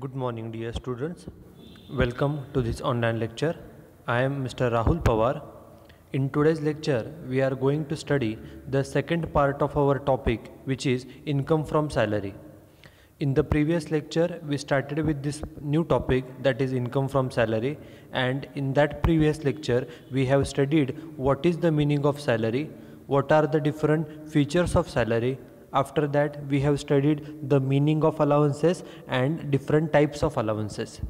Good morning, dear students. Welcome to this online lecture. I am Mr. Rahul Pawar. In today's lecture, we are going to study the second part of our topic, which is income from salary. In the previous lecture, we started with this new topic that is income from salary, and in that previous lecture, we have studied what is the meaning of salary, what are the different features of salary, after that we have studied the meaning of allowances and different types of allowances.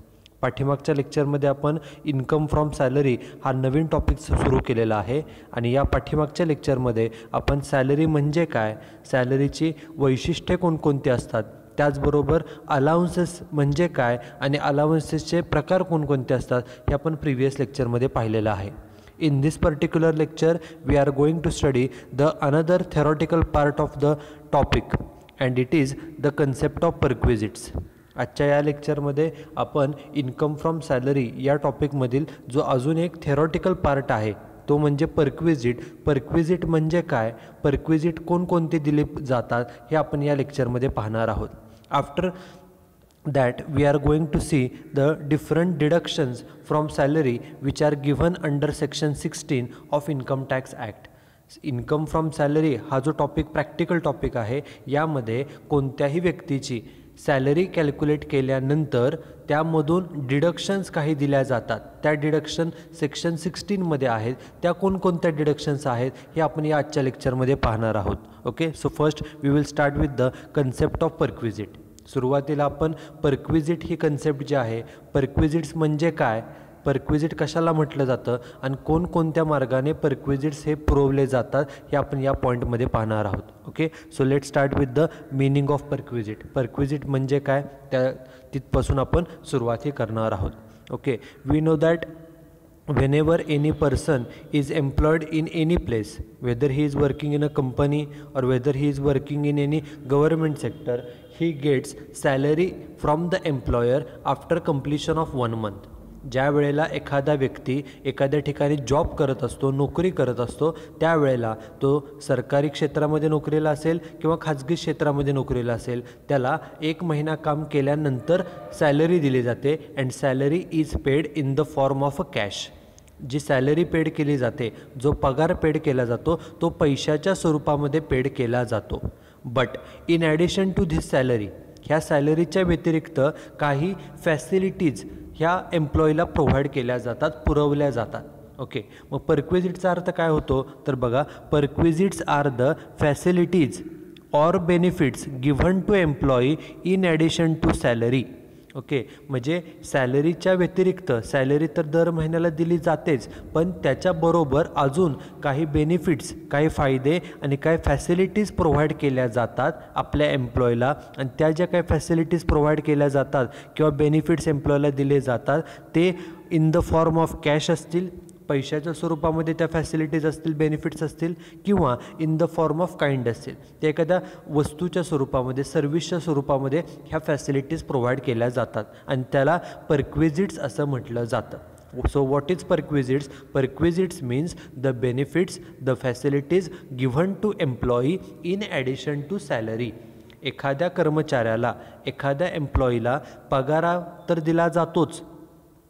पाठीमागच्या लेक्चरमध्ये आपण income from salary हा नवीन topic सुरू केलेला आहे. आणि या पाठीमागच्या लेक्चरमध्ये आपण सॅलरी म्हणजे काय? सॅलरीची वैशिष्ट्ये कोणकोणती असतात? त्याचबरोबर अलाउन्सेस म्हणजे काय? आणि अलाउन्सेसचे प्रकार कोणकोणते असतात? हे आपण प्रिव्हियस लेक्चरमध्ये पाहिलेलं आहे. In this particular lecture we are going to study the another theoretical part of the topic and it is the concept of perquisites आजच्या या लेक्चरमध्ये आपण इन्कम फ्रॉम सॅलरी या टॉपिकमधील जो अजून एक थेरॉटिकल पार्ट आहे तो म्हणजे परक्विजिट परक्विजिट म्हणजे काय? परक्विजिट कोणकोणते दिले जातात हे आपण या लेक्चरमध्ये पाहणार आहोत. After that we are going to see the different deductions from salary which are given under section sixteen of income tax act income from salary हा जो टॉपिक प्रॅक्टिकल टॉपिक आहे यामध्ये कोणत्याही व्यक्तीची सॅलरी कॅल्क्युलेट केल्यानंतर त्यामधून डिडक्शन्स काही दिल्या जातात. त्या डिडक्शन सेक्शन सिक्स्टीनमध्ये आहेत. त्या कोणकोणत्या डिडक्शन्स आहेत हे आपण या आजच्या लेक्चरमध्ये पाहणार आहोत. Okay so first we will start with the concept of perquisite सुरुवातीला आपण परक्विजिट ही कन्सेप्ट जी आहे परक्विजिट्स म्हणजे काय? परक्विजिट कशाला म्हटलं जातं आणि कोणकोणत्या मार्गाने परक्विजिट्स हे पुरवले जातात हे आपण या पॉईंटमध्ये पाहणार आहोत. Okay so let start with the meaning of perquisite perquisite म्हणजे काय? त्या तिथपासून आपण सुरुवाती करणार आहोत. Okay we know that whenever any person is employed in any place whether he is working in a company or whether he is working in any government sector he gets salary from the employer after completion of one month ज्या वेळेला एखादा व्यक्ती एखाद्या ठिकाणी job करत असतो नोकरी करत असतो त्यावेळेला तो सरकारी क्षेत्रामध्ये नोकरीला असेल किंवा खाजगी क्षेत्रामध्ये नोकरीला असेल त्याला एक महिना काम केल्यानंतर सॅलरी दिली जाते and salary is paid in the form of a cash G salary paid केली जाते जो पगार पेड केला जातो तो पैशाच्या स्वरूपामध्ये पेड केला जातो. But in addition to this salary ह्या सॅलरीच्या व्यतिरिक्त काही फॅसिलिटीज ह्या एम्प्लॉईला प्रोव्हाइड केल्या जातात पुरवल्या जातात. ओके मग परक्विजिटचा अर्थ काय होतो? तर बघा perquisites are the facilities or benefits given to employee in addition to salary okay म्हणजे सॅलरीच्या व्यतिरिक्त सॅलरी तर दर महिन्याला दिली जातेच पण त्याच्याबरोबर अजून काही बेनिफिट्स काही फायदे आणि काही फॅसिलिटीज प्रोव्हाइड केल्या जातात आपल्या एम्प्लॉयला आणि त्या ज्या काही फॅसिलिटीज प्रोव्हाइड केल्या जातात किंवा बेनिफिट्स एम्प्लॉयला दिले जातात ते in the form of cash असतील पैशाच्या स्वरूपामध्ये त्या फॅसिलिटीज असतील बेनिफिट्स असतील किंवा in the form of kind असतील. ते एखाद्या वस्तूच्या स्वरूपामध्ये सर्व्हिसच्या स्वरूपामध्ये ह्या फॅसिलिटीज प्रोव्हाइड केल्या जातात आणि त्याला परक्विजिट्स असं म्हटलं जातं. So what is perquisites perquisites means the benefits the facilities given to employee in addition to salary एखाद्या कर्मचाऱ्याला एखाद्या एम्प्लॉईला पगारा तर दिला जातोच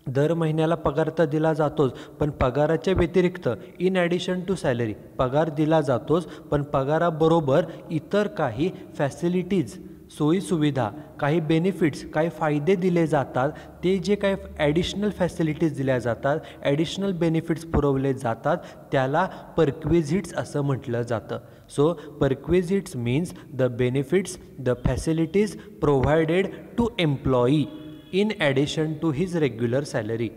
दर महिन्याला पगार तर दिला जातोच पण पगाराच्या व्यतिरिक्त इन ॲडिशन टू सॅलरी पगार दिला जातोच पण पगाराबरोबर इतर काही फॅसिलिटीज सोयीसुविधा काही बेनिफिट्स काही फायदे दिले जातात ते जे काही ॲडिशनल फॅसिलिटीज दिल्या जातात ॲडिशनल बेनिफिट्स पुरवले जातात त्याला परक्विझिट्स असं म्हटलं जातं. So perquisites means the benefits the facilities provided to employee in addition to his regular salary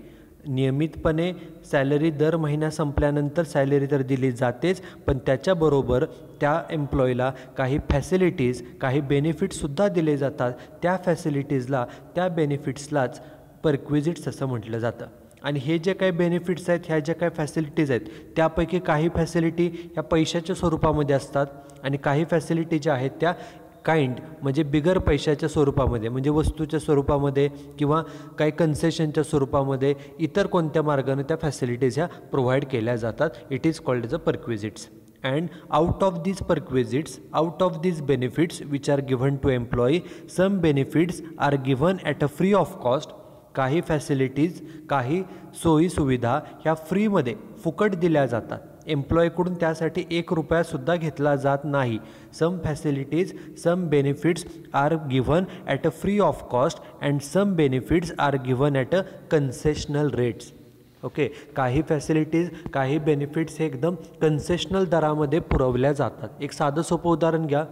नियमितपणे सॅलरी दर महिना संपल्यानंतर सॅलरी तर दिली जातेच पण त्याच्याबरोबर त्या एम्प्लॉईला काही फॅसिलिटीज काही बेनिफिट्ससुद्धा दिले जातात. त्या फॅसिलिटीजला त्या बेनिफिट्सलाच परक्विजिट्स असं म्हटलं जातं. आणि हे जे काही बेनिफिट्स आहेत ह्या ज्या काही फॅसिलिटीज आहेत त्यापैकी काही फॅसिलिटी ह्या पैशाच्या स्वरूपामध्ये असतात आणि काही फॅसिलिटी ज्या आहेत त्या काइंड म्हणजे बिगर पैशाच्या स्वरूपामध्ये म्हणजे वस्तूच्या स्वरूपामध्ये किंवा काही कन्सेशनच्या स्वरूपामध्ये इतर कोणत्या मार्गाने त्या फॅसिलिटीज ह्या प्रोव्हाइड केल्या जातात. It is called as a perquisites and out of these perquisites out of these benefits which are given to employee some benefits are given at a free of cost काही facilities काही सोयीसुविधा ह्या फ्रीमध्ये फुकट दिल्या जातात. एम्प्लॉयकडून त्यासाठी एक रुपयासुद्धा घेतला जात नाही. Some facilities some benefits are given at a free of cost and some benefits are given at a concessional rates okay काही फॅसिलिटीज काही बेनिफिट्स हे एकदम कन्सेशनल दरामध्ये पुरवल्या जातात. एक साधं सोपं उदाहरण घ्या.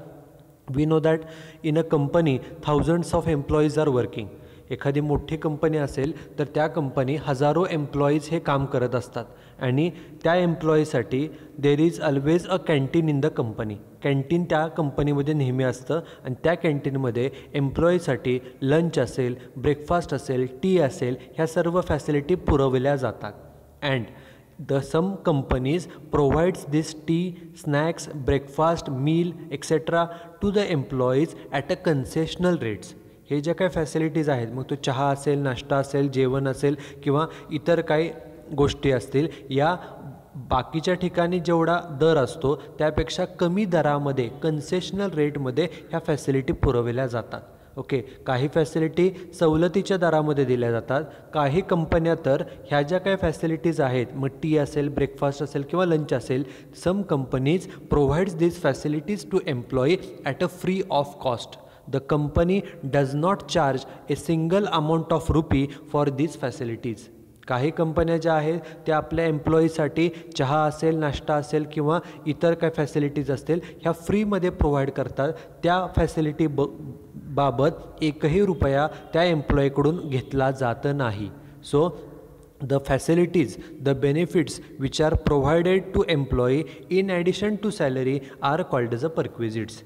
We know that in a company thousands of employees are working एखादी मोठी कंपनी असेल तर त्या कंपनी हजारो एम्प्लॉईज हे काम करत असतात. आणि त्या एम्प्लॉईसाठी there is always a canteen in the company canteen त्या कंपनीमध्ये नेहमी असतं आणि त्या कॅन्टीनमध्ये एम्प्लॉईसाठी लंच असेल ब्रेकफास्ट असेल टी असेल ह्या सर्व फॅसिलिटी पुरवल्या जातात. And the some companies provides this tea snacks breakfast meal etcetera to the employees at a concessional rates हे ज्या काही फॅसिलिटीज आहेत मग तो चहा असेल नाश्ता असेल जेवण असेल किंवा इतर काही गोष्टी असतील या बाकीच्या ठिकाणी जेवढा दर असतो त्यापेक्षा कमी दरामध्ये कन्सेशनल रेटमध्ये ह्या फॅसिलिटी पुरविल्या जातात. ओके काही फॅसिलिटी सवलतीच्या दरामध्ये दिल्या जातात काही कंपन्या तर ह्या ज्या काही फॅसिलिटीज आहेत मग टी असेल ब्रेकफास्ट असेल किंवा लंच असेल some companies provides this facilities to employee at a free of cost the company does not charge a single amount of rupee for these facilities काही कंपन्या ज्या आहेत त्या आपल्या एम्प्लॉईसाठी चहा असेल नाश्ता असेल किंवा इतर काय फॅसिलिटीज असतील ह्या फ्रीमध्ये प्रोव्हाइड करतात. त्या फॅसिलिटी ब बाबत एकही रुपया त्या एम्प्लॉईकडून घेतला जात नाही. So the facilities the benefits which are provided to employee in addition to salary are called as a perquisites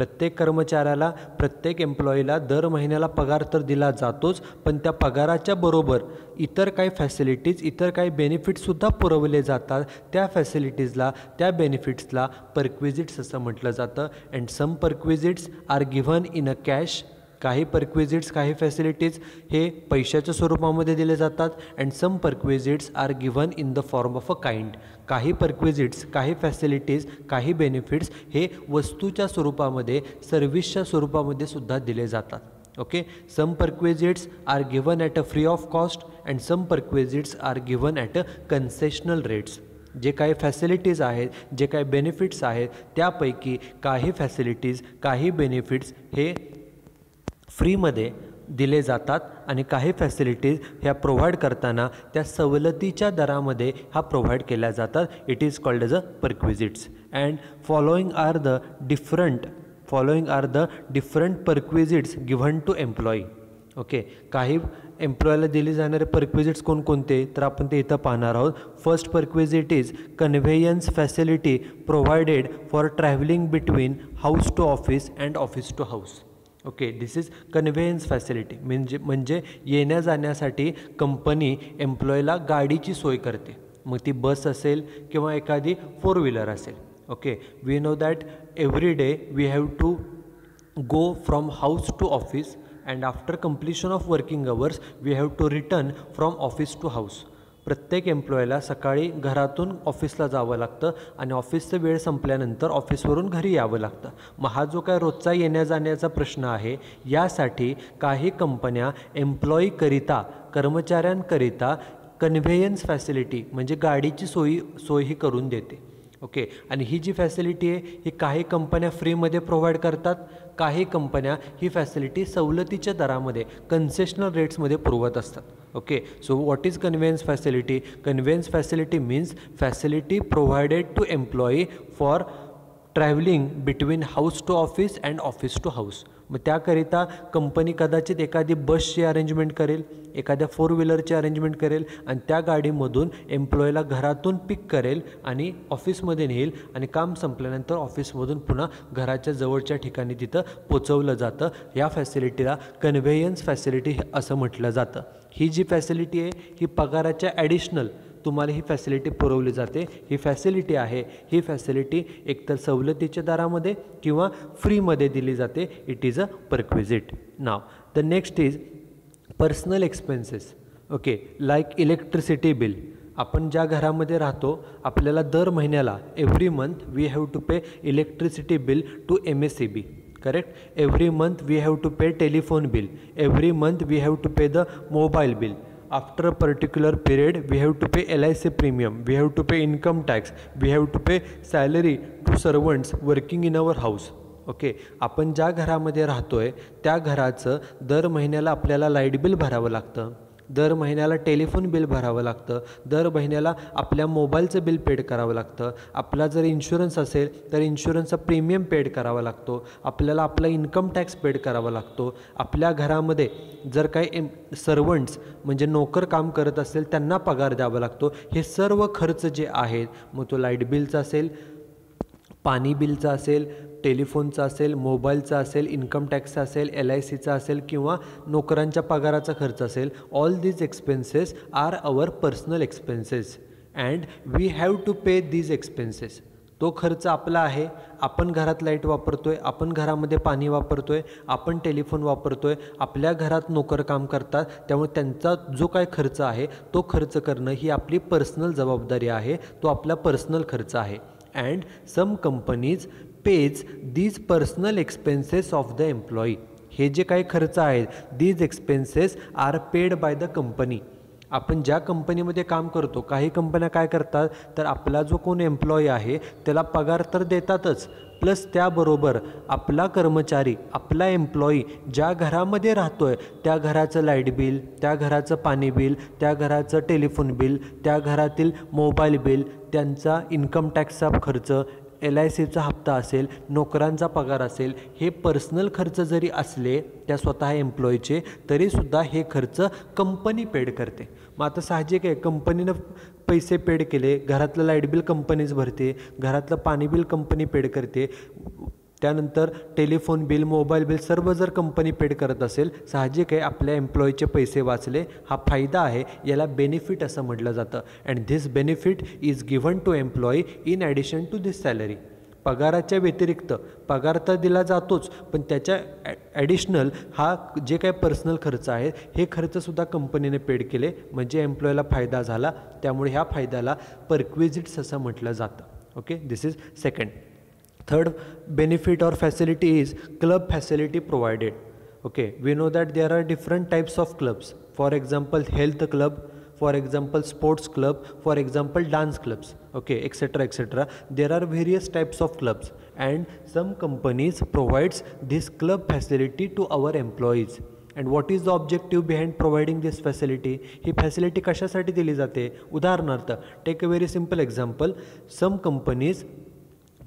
प्रत्येक कर्मचाऱ्याला प्रत्येक एम्प्लॉईला दर महिन्याला पगार तर दिला जातोच पण त्या पगाराच्या बरोबर इतर काही फॅसिलिटीज इतर काही बेनिफिट्ससुद्धा पुरवले जातात. त्या फॅसिलिटीजला त्या बेनिफिट्सला परक्विजिट्स असं म्हटलं जातं. And some perquisites are given in a cash काही परक्विजिट्स काही फॅसिलिटीज हे पैशाच्या स्वरूपामध्ये दिले जातात and some perquisites are given in the form of a kind काही परक्विजिट्स काही फॅसिलिटीज काही बेनिफिट्स हे वस्तूच्या स्वरूपामध्ये सर्व्हिसच्या स्वरूपामध्ये सुद्धा दिले जातात. Okay some perquisites are given at a free of cost and some perquisites are given at a concessional rates जे काही फॅसिलिटीज आहेत जे काही बेनिफिट्स आहेत त्यापैकी काही फॅसिलिटीज काही बेनिफिट्स हे फ्रीमध्ये दिले जातात आणि काही फॅसिलिटीज ह्या प्रोव्हाइड करताना त्या सवलतीच्या दरामध्ये हा प्रोव्हाइड केल्या जातात. It is called as a perquisites and following are the different following are the different perquisites given to employee okay काही एम्प्लॉयला दिले जाणारे परक्विजिट्स कोणकोणते? तर आपण ते इथं पाहणार आहोत. First perquisite is conveyance facility provided for travelling between house to office and office to house okay this is conveyance facility म्हणजे म्हणजे येण्या जाण्यासाठी कंपनी एम्प्लॉईला गाडीची सोय करते. मग ती बस असेल किंवा एखादी फोर व्हीलर असेल. Okay we know that every day we have to go from house to office and after completion of working hours we have to return from office to house प्रत्येक एम्प्लॉयला सकाळी घरातून ऑफिसला जावं लागतं आणि ऑफिसचं वेळ संपल्यानंतर ऑफिसवरून घरी यावं लागतं. मग हा जो काय रोजचा येण्या जाण्याचा प्रश्न आहे यासाठी काही कंपन्या एम्प्लॉईकरिता कर्मचाऱ्यांकरिता कन्व्हेयन्स फॅसिलिटी म्हणजे गाडीची सोयी सोयही करून देते. ओके? आणि ही जी फॅसिलिटी आहे ही काही कंपन्या फ्रीमध्ये प्रोव्हाइड करतात काही कंपन्या ही फॅसिलिटी सवलतीच्या दरामध्ये कन्सेशनल रेट्समध्ये पुरवत असतात. Okay? So what is conveyance facility conveyance facility means facility provided to employee for travelling between house to office and office to house मग त्याकरिता कंपनी कदाचित एखादी बसची अरेंजमेंट करेल एखाद्या फोर व्हीलरची अरेंजमेंट करेल आणि त्या गाडीमधून एम्प्लॉईला घरातून पिक करेल आणि ऑफिसमध्ये नेईल आणि काम संपल्यानंतर ऑफिसमधून पुन्हा घराच्या जवळच्या ठिकाणी तिथं पोचवलं जातं. या फॅसिलिटीला कन्व्हेयन्स फॅसिलिटी असं म्हटलं जातं. ही जी फॅसिलिटी आहे ही पगाराच्या ॲडिशनल तुम्हाला ही फॅसिलिटी पुरवली जाते. ही फॅसिलिटी आहे. ही फॅसिलिटी एकतर सवलतीच्या दरामध्ये किंवा फ्रीमध्ये दिली जाते. It is a perquisite now the next is personal expenses okay like electricity bill आपण ज्या घरामध्ये राहतो आपल्याला दर महिन्याला every month we have to pay electricity bill to M S C B correct every month we have to pay telephone bill every month we have to pay the mobile bill after a particular period we have to pay L I C premium we have to pay income tax we have to pay salary to servants working in our house okay आपण ज्या घरामध्ये राहतो आहे त्या घराचं दर महिन्याला आपल्याला लाइट बिल भरावं लागतं. दर महिन्याला टेलिफोन बिल भरावं लागतं. दर महिन्याला आपल्या मोबाईलचं बिल पेड करावं लागतं. आपला जर इन्शुरन्स असेल तर इन्शुरन्सचा प्रीमियम पेड करावा लागतो. आपल्याला आपला इन्कम टॅक्स पेड करावा लागतो. आपल्या घरामध्ये जर काही एम सर्वंट्स म्हणजे नोकर काम करत असेल त्यांना पगार द्यावा लागतो. हे सर्व खर्च जे आहेत मग तो लाइट बिलचा असेल पाणी बिलचा असेल टेलिफोनचा असेल मोबाईलचा असेल इन्कम टॅक्सचा असेल एल आय सीचा असेल किंवा नोकरांच्या पगाराचा खर्च असेल all these expenses are our personal expenses and we have to pay these expenses तो खर्च आपला आहे आपण घरात लाइट वापरतो आहे आपण घरामध्ये पाणी वापरतो आहे आपण टेलिफोन वापरतो आहे आपल्या घरात नोकर काम करतात त्यामुळे त्यांचा जो काय खर्च आहे तो खर्च करणं ही आपली पर्सनल जबाबदारी आहे तो आपला पर्सनल खर्च आहे. And some companies pays these personal expenses of the employee हे जे काही खर्च आहेत these expenses are paid by the company आपण ज्या कंपनीमध्ये काम करतो काही कंपन्या काय करतात तर आपला जो कोण एम्प्लॉई आहे त्याला पगार तर देतातच. प्लस त्याबरोबर आपला कर्मचारी आपला एम्प्लॉई ज्या घरामध्ये राहतो आहे त्या घराचं लाइट बिल त्या घराचं पाणी बिल त्या घराचं टेलिफोन बिल त्या घरातील मोबाईल बिल त्यांचा इन्कम टॅक्सचा खर्च एल आय सीचा हप्ता असेल नोकरांचा पगार असेल हे पर्सनल खर्च जरी असले त्या स्वतः एम्प्लॉईचे तरीसुद्धा हे खर्च कंपनी पेड करते. मग आता साहजिक आहे कंपनीनं पैसे पेड केले घरातलं लाइट बिल कंपनीच भरते घरातलं पाणी बिल कंपनी पेड करते. त्यानंतर टेलिफोन बिल मोबाईल बिल सर्व जर कंपनी पेड करत असेल साहजिक आहे आपल्या एम्प्लॉईचे पैसे वाचले हा फायदा आहे याला बेनिफिट असं म्हटलं जातं. And this benefit is given to employee in addition to this salary पगाराच्या व्यतिरिक्त पगार तर दिला जातोच पण त्याच्या ॲडिशनल हा जे काही पर्सनल खर्च आहे हे खर्चसुद्धा कंपनीने पेड केले म्हणजे एम्प्लॉईला फायदा झाला त्यामुळे ह्या फायद्याला परक्विजिट्स असं म्हटलं जातं. Okay this is second Third benefit or facility is club facility provided. Okay, we know that there are different types of clubs. For example, health club, for example, sports club, for example, dance clubs, okay, etc. etc. There are various types of clubs, and some companies provides this club facility to our employees. And what is the objective behind providing this facility he facility कशासाठी दिली जाते उदाहरणार्थ take a very simple example some companies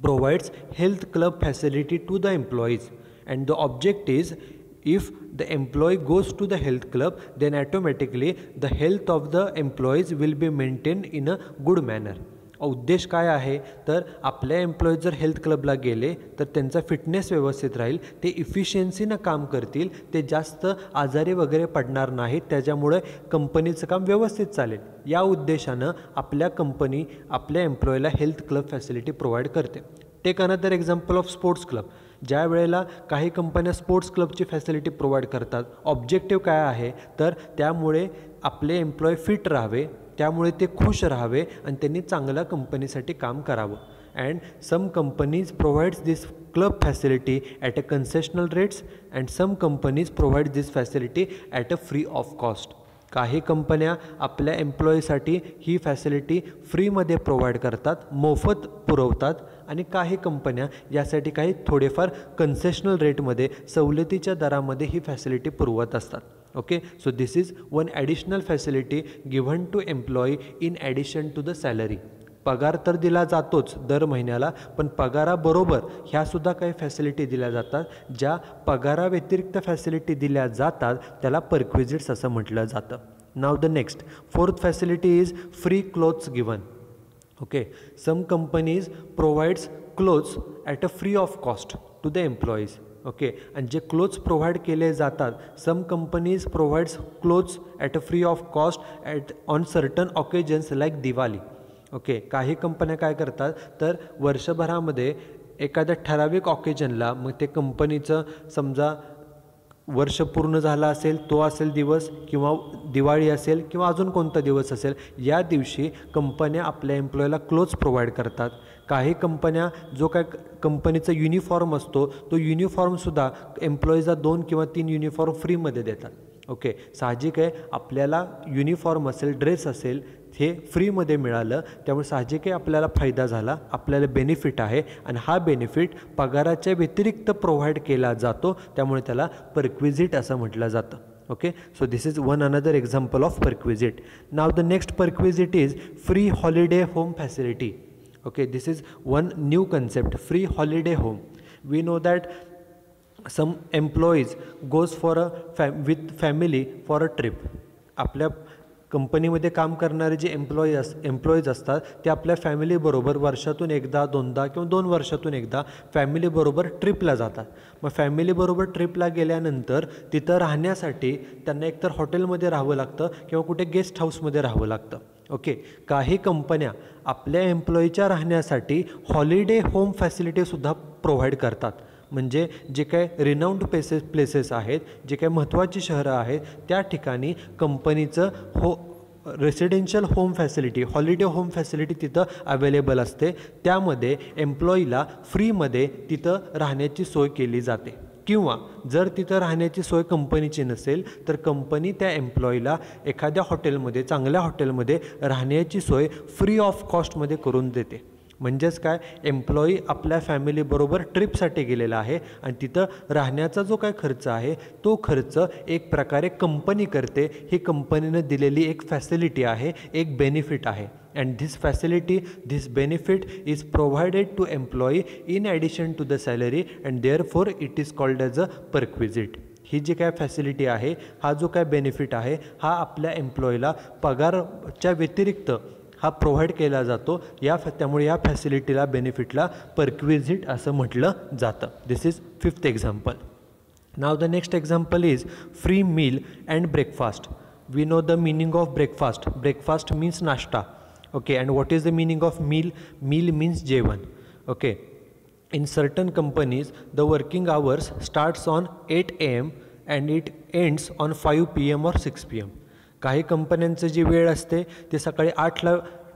provides health club facility to the employees. And the object is if the employee goes to the health club then automatically the health of the employees will be maintained in a good manner उद्देश काय आहे? तर आपल्या employees जर health क्लबला गेले तर त्यांचा fitness व्यवस्थित राहील ते इफिशियन्सीनं काम करतील ते जास्त आजारी वगैरे पडणार नाहीत त्याच्यामुळे कंपनीचं काम व्यवस्थित चालेल. या उद्देशानं आपल्या कंपनी आपल्या एम्प्लॉईला हेल्थ क्लब फॅसिलिटी प्रोव्हाइड करते. Take another example of sports club ज्या वेळेला काही कंपन्या स्पोर्ट्स क्लबची फॅसिलिटी प्रोव्हाइड करतात ऑब्जेक्टिव्ह काय आहे? तर त्यामुळे आपले एम्प्लॉय फिट राहावे त्यामुळे ते खुश राहावे आणि त्यांनी चांगल्या कंपनीसाठी काम करावं. And some companies provides this club facility at a concessional rates and some companies provide this facility at a free of cost काही कंपन्या आपल्या एम्प्लॉईसाठी ही फॅसिलिटी फ्रीमध्ये प्रोव्हाइड करतात मोफत पुरवतात आणि काही कंपन्या यासाठी काही थोडेफार कन्सेशनल रेटमध्ये सवलतीच्या दरामध्ये ही फॅसिलिटी पुरवत असतात. Okay so this is one additional facility given to employee in addition to the salary पगार तर दिला जातोच दर महिन्याला पण पगाराबरोबर ह्यासुद्धा काही फॅसिलिटी दिल्या जातात ज्या पगाराव्यतिरिक्त फॅसिलिटी दिल्या जातात त्याला परक्विजिट्स असं म्हटलं जातं. Now the next fourth facility is free clothes given okay some companies provides clothes at a free of cost to the employees okay आणि जे क्लोथ्स प्रोव्हाइड केले जातात some companies provides clothes at a free of cost at on certain occasions like Diwali okay काही कंपन्या काय करतात? तर वर्षभरामध्ये एखाद्या ठराविक ऑकेजनला मग ते कंपनीचं समजा वर्ष पूर्ण झाला असेल तो असेल दिवस किंवा दिवाळी असेल किंवा अजून कोणता दिवस असेल या दिवशी कंपन्या आपल्या एम्प्लॉईला क्लोज प्रोव्हाइड करतात. काही कंपन्या जो काय कंपनीचा युनिफॉर्म असतो तो युनिफॉर्मसुद्धा एम्प्लॉईजला दोन किंवा तीन युनिफॉर्म फ्रीमध्ये देतात. ओके साहजिक आहे आपल्याला युनिफॉर्म असेल ड्रेस असेल हे फ्रीमध्ये मिळालं त्यामुळे साहजिकही आपल्याला फायदा झाला आपल्याला बेनिफिट आहे आणि हा बेनिफिट पगाराच्या व्यतिरिक्त प्रोव्हाइड केला जातो त्यामुळे त्याला परक्विजिट असं म्हटलं जातं. Okay so this is one another example of perquisite now the next perquisite is free holiday home facility okay this is one new concept free holiday home we know that some employees goes for a फॅ with family for a trip आपल्या कंपनीमध्ये काम करणारे जे employee अस employees असतात ते आपल्या फॅमिलीबरोबर वर्षातून एकदा दोनदा किंवा दोन वर्षातून एकदा फॅमिलीबरोबर ट्रिपला जातात. मग फॅमिलीबरोबर ट्रिपला गेल्यानंतर तिथं राहण्यासाठी त्यांना एकतर हॉटेलमध्ये राहावं लागतं किंवा कुठे गेस्ट हाऊसमध्ये राहावं लागतं. ओके काही कंपन्या आपल्या एम्प्लॉईच्या राहण्यासाठी हॉलिडे होम फॅसिलिटीसुद्धा प्रोव्हाइड करतात. म्हणजे जे काय रिनाऊंड प्लेसेस प्लेसेस आहेत जे काही महत्त्वाची शहरं आहेत त्या ठिकाणी कंपनीचं हो residential home facility holiday home facility तिथं अवेलेबल असते. त्यामध्ये एम्प्लॉईला फ्रीमध्ये तिथं राहण्याची सोय केली जाते. किंवा जर तिथं राहण्याची सोय कंपनीची नसेल तर कंपनी त्या एम्प्लॉईला एखाद्या हॉटेलमध्ये चांगल्या हॉटेलमध्ये राहण्याची सोय फ्री ऑफ कॉस्टमध्ये करून देते. म्हणजेच काय? एम्प्लॉई आपल्या फॅमिलीबरोबर ट्रिपसाठी गेलेला आहे आणि तिथं राहण्याचा जो काय खर्च आहे तो खर्च एक प्रकारे कंपनी करते. ही कंपनीनं दिलेली एक फॅसिलिटी आहे एक बेनिफिट आहे. And this facility this benefit is provided to employee in addition to the salary and therefore it is called as a perquisite ही जी काय फॅसिलिटी आहे हा जो काय बेनिफिट आहे हा आपल्या एम्प्लॉईला पगारच्या व्यतिरिक्त हा प्रोव्हाइड केला जातो. या त्यामुळे या फॅसिलिटीला बेनिफिटला परक्विजिट असं म्हटलं जातं. This is fifth example now the next example is free meal and breakfast we know the meaning of breakfast breakfast means नाश्ता okay and what is the meaning of meal meal means जेवण okay in certain companies the working hours starts on eight A M and it ends on five P M or six P M काही कंपन्यांचं जी वेळ असते ते सकाळी आठला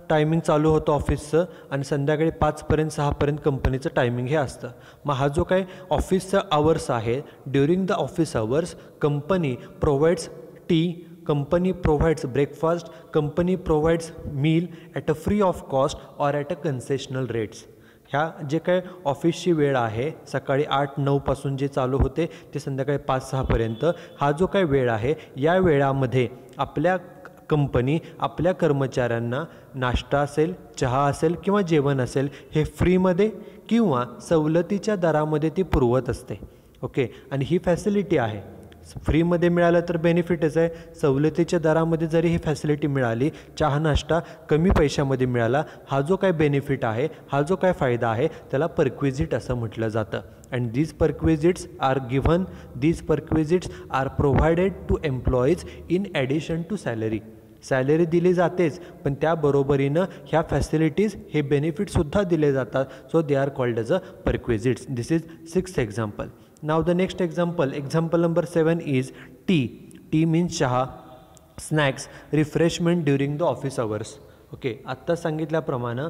timing चालू होतं ऑफिसचं आणि संध्याकाळी पाचपर्यंत सहापर्यंत कंपनीचं टायमिंग हे असतं. मग हा जो काय ऑफिसचा आवर्स आहे during the office hours company provides tea company provides breakfast company provides meal at a free of cost or at a concessional rates ह्या जे काय ऑफिसची वेळ आहे सकाळी आठ नऊपासून जे चालू होते ते संध्याकाळी पाच सहापर्यंत हा जो काय वेळ आहे या वेळामध्ये आपल्या कंपनी आपल्या कर्मचाऱ्यांना नाश्ता असेल चहा असेल किंवा जेवण असेल हे फ्रीमध्ये किंवा सवलतीच्या दरामध्ये ती पुरवत असते. ओके? आणि ही फॅसिलिटी आहे. फ्रीमध्ये मिळालं तर बेनिफिटच आहे. सवलतीच्या दरामध्ये जरी ही फॅसिलिटी मिळाली चहा नाश्ता कमी पैशामध्ये मिळाला हा जो काय बेनिफिट आहे हा जो काय फायदा आहे त्याला परक्विजिट असं म्हटलं जातं. And these perquisites are given these perquisites are provided to employees in addition to salary salary दिली जातेच पण त्याबरोबरीनं ह्या फॅसिलिटीज हे बेनिफिटसुद्धा दिले जातात. So they are called as a perquisites this is six example now the next example example number seven is tea tea means चहा snacks refreshment during the office hours okay आत्ता सांगितल्याप्रमाणे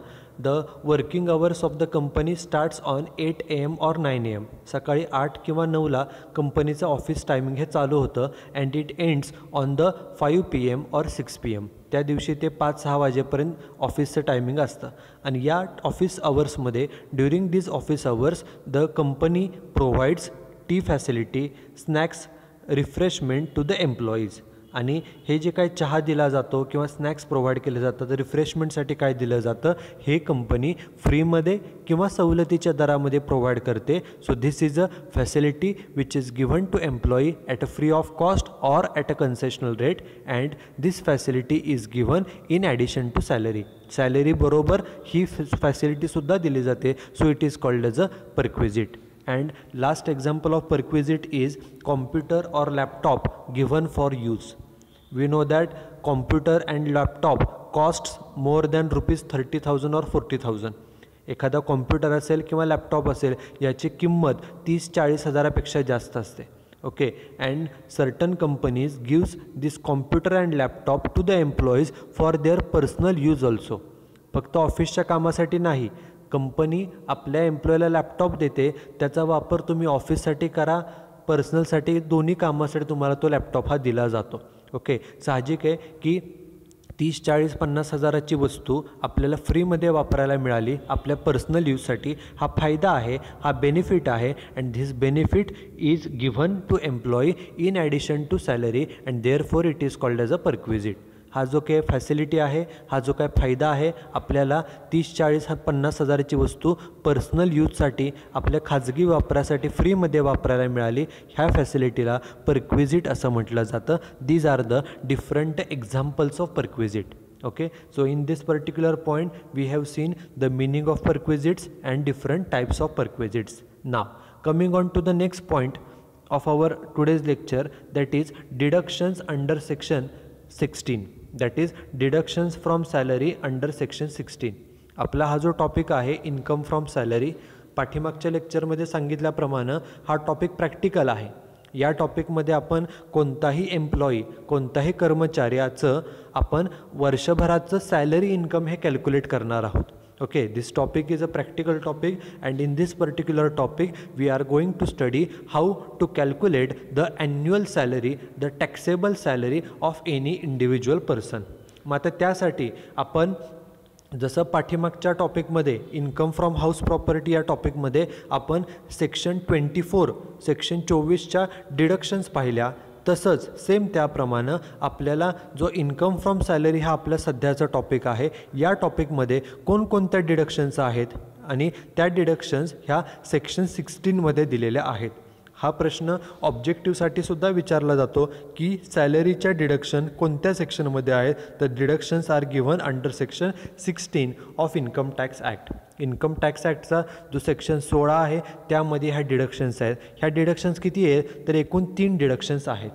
the working hours of the company starts on eight A M or nine A M सकाळी आठ किंवा नऊला कंपनीचं office timing हे चालू होतं and it ends on the five P M or six P M त्या दिवशी ते पाच सहा वाजेपर्यंत ऑफिसचं टायमिंग असतं. आणि या office अवर्समध्ये during this office hours the company provides tea facility snacks refreshment to the employees आणि हे जे काय चहा दिला जातो किंवा स्नॅक्स प्रोव्हाइड केले जातात रिफ्रेशमेंटसाठी काय दिलं जातं हे कंपनी फ्रीमध्ये किंवा सवलतीच्या दरामध्ये प्रोव्हाइड करते. So this is a facility which is given to employee at a free of cost or at a concessional rate and this facility is given in addition to salary सॅलरीबरोबर ही फॅसिलिटीसुद्धा दिली जाते. So it is called as a perquisite and last example of perquisite is computer or laptop given for use we know that computer and laptop cost more than rupees thirty thousand or forty thousand एखादा computer असेल किंवा laptop असेल याची किंमत तीस चाळीस हजारापेक्षा जास्त असते. Okay and certain companies gives this computer and laptop to the employees for their personal use also फक्त ऑफिसच्या कामासाठी नाही. कंपनी आपल्या एम्प्लॉईला लॅपटॉप देते त्याचा वापर तुम्ही ऑफिससाठी करा पर्सनलसाठी दोन्ही कामासाठी तुम्हाला तो लॅपटॉप हा दिला जातो. ओके साहजिक आहे की तीस चाळीस पन्नास हजाराची वस्तू आपल्याला फ्रीमध्ये वापरायला मिळाली. आपल्या पर्सनल यूजसाठी हा फायदा आहे हा बेनिफिट आहे and this benefit is given to employee in addition to salary and therefore it is called as a perquisite हा जो काही फॅसिलिटी आहे हा जो काही फायदा आहे आपल्याला तीस चाळीस हा पन्नास हजाराची वस्तू पर्सनल यूजसाठी आपल्या खाजगी वापरासाठी फ्रीमध्ये वापरायला मिळाली. ह्या फॅसिलिटीला परक्विजिट असं म्हटलं जातं. These are the different examples of perquisite okay so in this particular point we have seen the meaning of perquisites and different types of perquisites ना coming on to the next point of our today's lecture that is deductions under section 16 that is deductions from salary under section sixteen आपला हा जो topic आहे income from salary पाठीमागच्या लेक्चरमध्ये सांगितल्याप्रमाणे हा topic practical आहे. या टॉपिकमध्ये आपण कोणताही एम्प्लॉई कोणताही कर्मचाऱ्याचं आपण वर्षभराचं सॅलरी इन्कम हे कॅल्क्युलेट करणार आहोत. Okay this topic is a practical topic and in this particular topic we are going to study how to calculate the annual salary the taxable salary of any individual person मग आता त्यासाठी आपण जसं पाठीमागच्या टॉपिकमध्ये income from house property या टॉपिकमध्ये आपण सेक्शन ट्वेंटी फोर सेक्शन चोवीसच्या डिडक्शन्स पाहिल्या तसंच सेम त्याप्रमाणे आपल्याला जो इन्कम फ्रॉम सॅलरी हा आपला सध्याचा टॉपिक आहे या टॉपिकमध्ये कोणकोणत्या डिडक्शन्स आहेत? आणि त्या डिडक्शन्स ह्या सेक्शन सिक्स्टीनमध्ये दिलेल्या आहेत. हा प्रश्न ऑब्जेक्टिव्हसाठी सुद्धा विचारला जातो की सॅलरीच्या डिडक्शन कोणत्या सेक्शनमध्ये आहेत तर deductions are given under section sixteen of income tax act. Income tax ॲक्टचा जो सेक्शन सोळा आहे त्यामध्ये ह्या डिडक्शन्स आहेत. ह्या डिडक्शन्स किती आहेत? तर एकूण तीन डिडक्शन्स आहेत.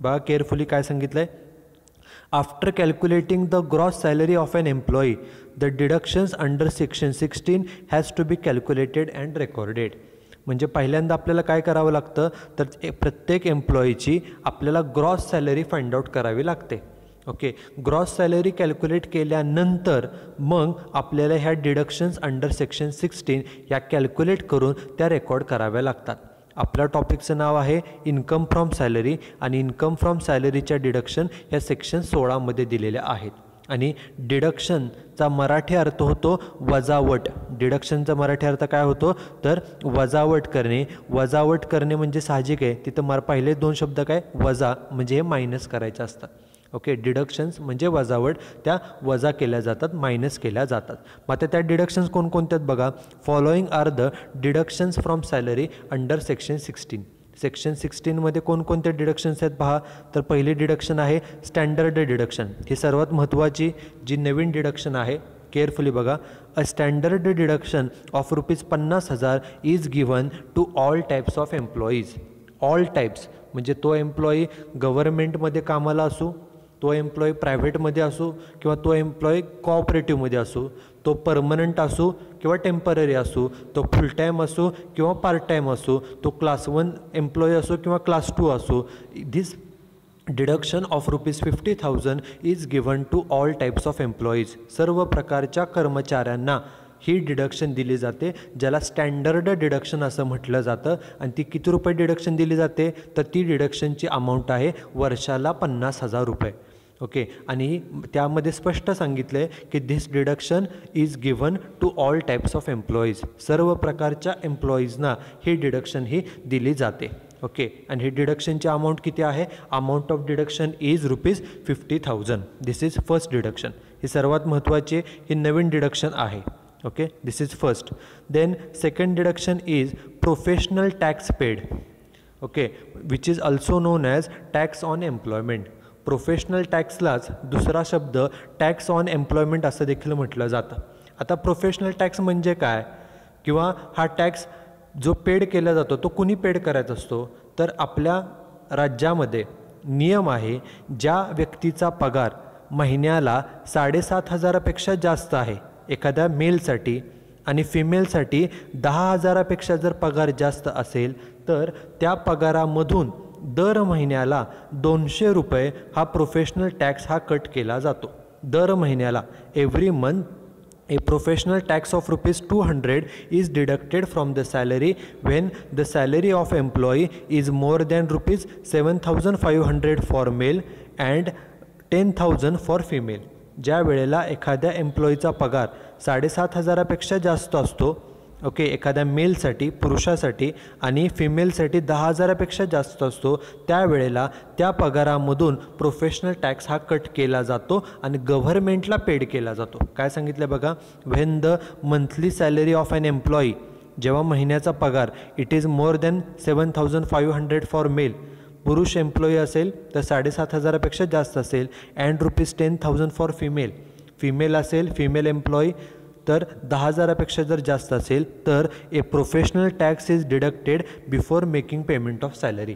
बघा केअरफुली काय सांगितलं आहे after calculating the gross salary of an employee the deductions under section sixteen has to be calculated and recorded म्हणजे पहिल्यांदा आपल्याला काय करावं लागतं? तर प्रत्येक एम्प्लॉईची आपल्याला ग्रॉस सॅलरी फाइंड आउट करावी लागते. ओके ग्रॉस सॅलरी कॅल्क्युलेट केल्यानंतर मग आपल्याला ह्या डिडक्शन्स अंडर सेक्शन सिक्स्टीन या कॅल्क्युलेट करून त्या रेकॉर्ड कराव्या लागतात. आपल्या टॉपिकचं नाव आहे इन्कम फ्रॉम सॅलरी आणि इन्कम फ्रॉम सॅलरीच्या डिडक्शन या सेक्शन सोळामध्ये दिलेल्या आहेत. आणि डिडक्शनचा मराठी अर्थ होतो वजावट. डिडक्शनचा मराठी अर्थ काय होतो? तर वजावट करणे. वजावट करणे म्हणजे साहजिक आहे. तिथं मर पहिले दोन शब्द काय? वजा म्हणजे हे मायनस करायचे असतात ओके डिडक्शन्स म्हणजे वजावट. त्या वजा केल्या जातात मायनस केल्या जातात. मग आता त्या डिडक्शन्स कोणकोणत्यात बघा. Following are the deductions from salary under section sixteen section सिक्स्टीनमध्ये कोणकोणते डिडक्शन्स आहेत पहा. तर पहिली डिडक्शन आहे स्टँडर्ड डिडक्शन ही सर्वात महत्त्वाची जी नवीन डिडक्शन आहे केअरफुली बघा. A standard deduction of rupees पन्नास हजार is given to all types of employees all types म्हणजे तो एम्प्लॉई गव्हर्मेंटमध्ये कामाला असू तो एम्प्लॉई प्रायव्हेटमध्ये असो किंवा तो एम्प्लॉई कॉपरेटिव्हमध्ये असो तो परमनंट असो किंवा टेंपररी असो तो फुल टाईम असो किंवा पार्ट टाईम असो तो क्लास वन एम्प्लॉई असो किंवा क्लास टू असो this deduction of rupees fifty thousand is given to all types of employees सर्व प्रकारच्या कर्मचाऱ्यांना ही डिडक्शन दिली जाते ज्याला स्टँडर्ड डिडक्शन असं म्हटलं जातं. आणि ती किती रुपये डिडक्शन दिली जाते? तर ती डिडक्शनची अमाऊंट आहे वर्षाला पन्नास हजार रुपये. ओके? आणि त्यामध्ये स्पष्ट सांगितलं आहे की this deduction is given to all types of employees सर्व प्रकारच्या एम्प्लॉईजना ही डिडक्शन ही दिली जाते. ओके? आणि ही डिडक्शनची अमाऊंट किती आहे? Amount of deduction is rupees fifty thousand this is first deduction ही सर्वात महत्त्वाची ही नवीन डिडक्शन आहे. Okay? This is first then second deduction is professional tax paid okay? Which is also known as tax on employment professional टॅक्सलाच दुसरा शब्द tax on employment असं देखील म्हटलं जातं. आता प्रोफेशनल टॅक्स म्हणजे काय? किंवा हा टॅक्स जो पेड केला जातो तो कुणी पेड करायचा असतो? तर आपल्या राज्यामध्ये नियम आहे ज्या व्यक्तीचा पगार महिन्याला साडेसात हजारापेक्षा जास्त आहे एखाद्या मेलसाठी आणि फिमेलसाठी दहा हजारापेक्षा जर पगार जास्त असेल तर त्या पगारामधून दर महिन्याला दोनशे रुपये हा प्रोफेशनल टॅक्स हा कट केला जातो. दर महिन्याला every month a professional tax of rupees two hundred is deducted from the salary when the salary of employee is more than rupees seven thousand five hundred for male and ten thousand for female ज्या वेळेला एखाद्या एम्प्लॉईचा पगार साडेसात हजारापेक्षा जास्त असतो okay एखाद्या मेलसाठी पुरुषासाठी आणि फिमेलसाठी दहा हजारापेक्षा जास्त असतो त्यावेळेला त्या पगारामधून प्रोफेशनल टॅक्स हा कट केला जातो आणि गव्हर्मेंटला पेड केला जातो. काय सांगितलं बघा? When the monthly salary of an employee जेव्हा महिन्याचा पगार it is more than seven thousand five hundred for male पुरुष एम्प्लॉई असेल तर साडेसात हजारापेक्षा जास्त असेल and rupees ten thousand for female female असेल फिमेल एम्प्लॉई तर दहा हजारापेक्षा जर जास्त असेल तर a professional tax is deducted before making payment of salary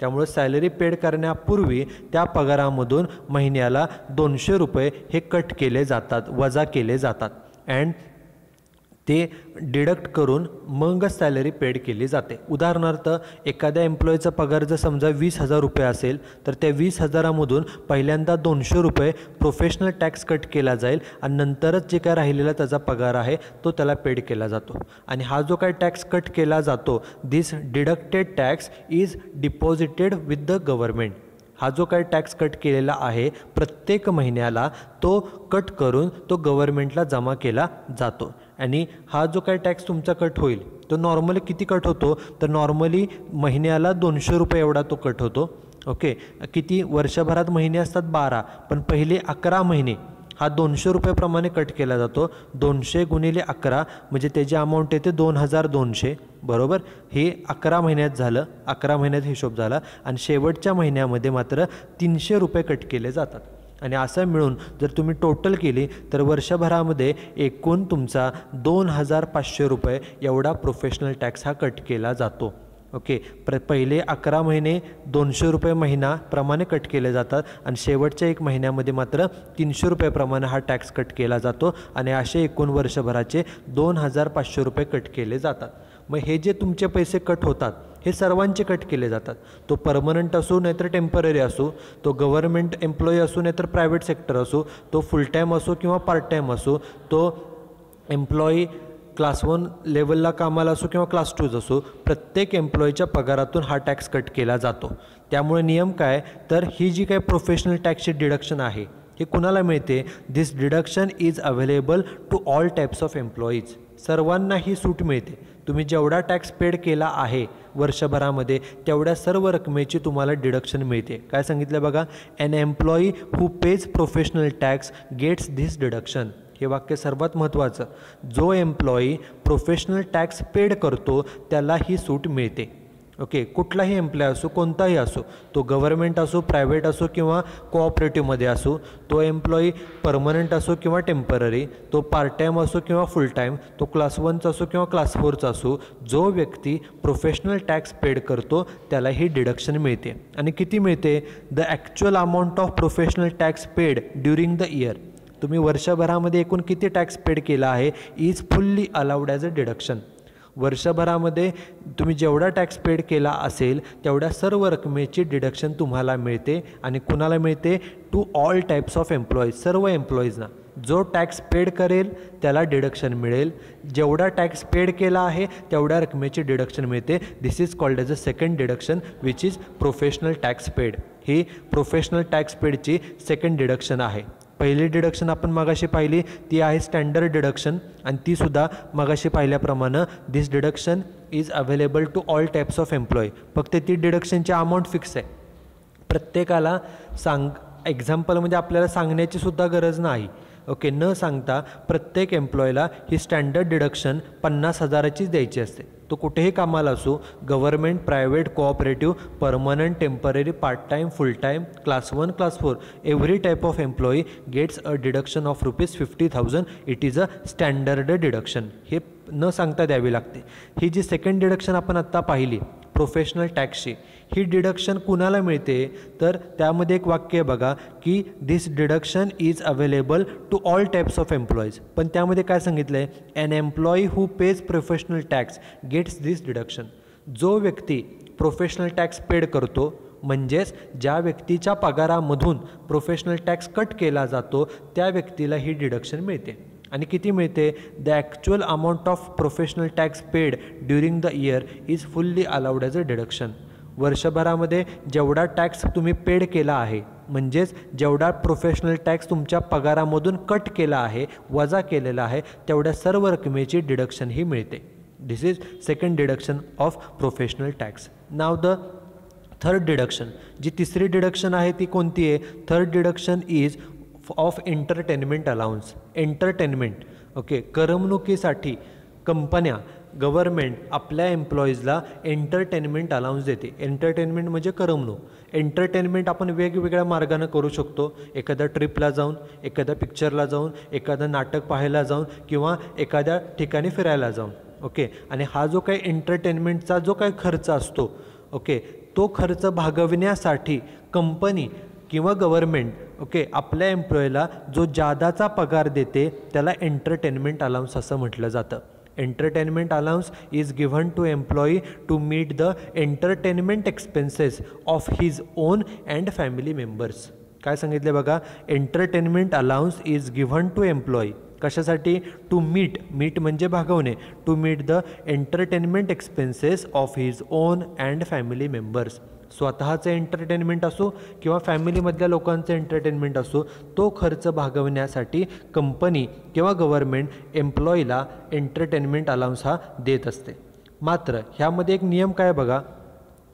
त्यामुळं सॅलरी पेड करण्यापूर्वी त्या पगारामधून महिन्याला दोनशे रुपये हे कट केले जातात वजा केले जातात. अँड ते डिडक्ट करून मग सॅलरी पेड केली जाते. उदाहरणार्थ एखाद्या एम्प्लॉईचा पगार जर समजा वीस हजार रुपये असेल तर त्या वीस हजारामधून पहिल्यांदा दोनशे रुपये प्रोफेशनल टॅक्स कट केला जाईल आणि नंतरच जे काय राहिलेला त्याचा पगार आहे तो त्याला पेड केला जातो. आणि हा जो काय टॅक्स कट केला जातो this deducted tax is deposited with the government हा जो काही टॅक्स कट केलेला आहे प्रत्येक महिन्याला तो कट करून तो गव्हर्मेंटला जमा केला जातो. आणि हा जो काही टॅक्स तुमचा कट होईल तो नॉर्मली किती कट होतो? तर नॉर्मली महिन्याला दोनशे रुपये एवढा तो कट होतो. ओके किती? वर्षभरात महिने असतात बारा पण पहिले अकरा महिने. हा दोनशे रुपयाप्रमाणे कट केला जातो. दोनशे गुणिले अकरा म्हणजे त्याची अमाऊंट येते दोन हजार दोनशे. बरोबर? हे अकरा महिन्यात झालं. अकरा महिन्यात हिशोब झाला. आणि शेवटच्या महिन्यामध्ये मात्र तीनशे रुपये कट केले जातात. आणि असं मिळून जर तुम्ही टोटल केली तर वर्षभरामध्ये एकूण तुमचा दोन हजार पाचशे रुपये एवढा प्रोफेशनल टॅक्स हा कट केला जातो. ओके प्र पहिले अकरा महिने दोनशे रुपये महिना प्रमाणे कट केले जातात आणि शेवटच्या एक महिन्यामध्ये मात्र तीनशे रुपयेप्रमाणे हा टॅक्स कट केला जातो आणि असे एकूण वर्षभराचे दोन हजार पाचशे रुपये कट केले जातात. मग हे जे तुमचे पैसे कट होतात हे सर्वांचे कट केले जातात. तो परमनंट असो नाहीतर टेंपररी असो तो गव्हर्मेंट एम्प्लॉई असो नाहीतर प्रायव्हेट सेक्टर असो तो फुल टाईम असो किंवा पार्ट टाईम असो तो एम्प्लॉई क्लास वन लेवलला कामाला असो किंवा क्लास टूज असो प्रत्येक एम्प्लॉईच्या पगारातून हा टॅक्स कट केला जातो. त्यामुळे नियम काय? तर ही जी काही प्रोफेशनल टॅक्सची डिडक्शन आहे हे कुणाला मिळते? This deduction is available to all types of employees सर्वांना ही सूट मिळते. तुम्ही जेवढा टॅक्स पेड केला आहे वर्षभरामध्ये तेवढ्या सर्व रकमेची तुम्हाला डिडक्शन मिळते. काय सांगितलं बघा? An employee who pays professional tax gets this deduction हे वाक्य सर्वात महत्त्वाचं. जो एम्प्लॉई प्रोफेशनल टॅक्स पेड करतो त्याला ही सूट मिळते. ओके कुठलाही एम्प्लॉय असो कोणताही असो तो गव्हर्मेंट असो प्रायव्हेट असो किंवा कोऑपरेटिव्हमध्ये असो तो एम्प्लॉई परमनंट असो किंवा टेंपररी तो पार्ट टाईम असो किंवा फुल टाईम तो क्लास वनचा असो किंवा क्लास फोरचा असो जो व्यक्ती प्रोफेशनल टॅक्स पेड करतो त्याला ही डिडक्शन मिळते. आणि किती मिळते? The actual amount of professional tax paid during the year. तुम्ही वर्षभरामध्ये एकूण किती टॅक्स पेड केला आहे is fully allowed as a deduction. वर्षभरामध्ये तुम्ही जेवढा टॅक्स पेड केला असेल तेवढ्या सर्व रकमेची डिडक्शन तुम्हाला मिळते आणि कुणाला मिळते? To all types of employees सर्व एम्प्लॉईजना जो टॅक्स पेड करेल त्याला डिडक्शन मिळेल. जेवढा टॅक्स पेड केला आहे तेवढ्या रकमेची डिडक्शन मिळते. This is called as a second deduction which is professional tax paid he professional tax पेडची सेकंड डिडक्शन आहे. पहिली डिडक्शन आपण मगाशी पाहिली ती आहे स्टँडर्ड डिडक्शन आणि तीसुद्धा मगाशी पाहिल्याप्रमाणे this deduction is available to all types of employee फक्त ती डिडक्शनची अमाऊंट फिक्स आहे. प्रत्येकाला सांग एक्झाम्पलमध्ये म्हणजे आपल्याला सांगण्याची सुद्धा गरज नाही. ओके न सांगता प्रत्येक एम्प्लॉयला ही स्टँडर्ड डिडक्शन पन्नास हजाराचीच द्यायची असते. तो कुठेही कामाला असो government private cooperative permanent temporary part time full time class one class four every type of employee gets a deduction of rupees fifty thousand it is a standard deduction हे न सांगता द्यावी लागते. ही जी सेकंड डिडक्शन आपण आत्ता पाहिली professional टॅक्सची ही deduction कुणाला मिळते? तर त्यामध्ये एक वाक्य बघा की this deduction is available to all types of employees पण त्यामध्ये काय सांगितलं आहे an employee who pays professional tax gets this deduction जो व्यक्ती प्रोफेशनल टॅक्स पेड करतो म्हणजेच ज्या व्यक्तीच्या पगारामधून प्रोफेशनल टॅक्स कट केला जातो त्या व्यक्तीला ही डिडक्शन मिळते. आणि किती मिळते? The actual amount of professional tax paid during the year is fully allowed as a deduction वर्षभरामध्ये जेवढा टॅक्स तुम्ही पेड केला आहे म्हणजेच जेवढा प्रोफेशनल टॅक्स तुमच्या पगारामधून कट केला आहे वजा केलेला आहे तेवढ्या सर्व रकमेची डिडक्शन ही मिळते. This is second deduction of professional tax now the third deduction जी तिसरी डिडक्शन आहे ती कोणती आहे? Third deduction is of entertainment allowance entertainment okay करमणुकीसाठी कंपन्या गव्हर्मेंट आपल्या एम्प्लॉईजला एंटरटेनमेंट अलाउन्स देते. एंटरटेनमेंट म्हणजे करमणूक. एंटरटेनमेंट आपण वेगवेगळ्या मार्गानं करू शकतो. एखाद्या ट्रिपला जाऊन एखाद्या पिक्चरला जाऊन एखादं नाटक पाहायला जाऊन किंवा एखाद्या ठिकाणी फिरायला जाऊन ओके आणि हा जो काही एंटरटेनमेंटचा जो काही खर्च असतो ओके तो खर्च भागविण्यासाठी कंपनी किंवा गव्हर्मेंट ओके आपल्या एम्प्लॉईला जो जादाचा पगार देते त्याला एंटरटेनमेंट अलाउन्स असं म्हटलं जातं. Entertainment allowance is given to employee to meet the entertainment expenses of his own and family members काय सांगितले बघा? Entertainment allowance is given to employee कशासाठी? टू मीट मीट म्हणजे भागवणे. To meet the entertainment expenses of his own and family members स्वतःचं entertainment असो किंवा फॅमिलीमधल्या लोकांचं entertainment असो तो खर्च भागवण्यासाठी कंपनी किंवा गव्हर्मेंट एम्प्लॉईला एंटरटेनमेंट अलाउन्स हा देत असते. मात्र ह्यामध्ये एक नियम काय बघा?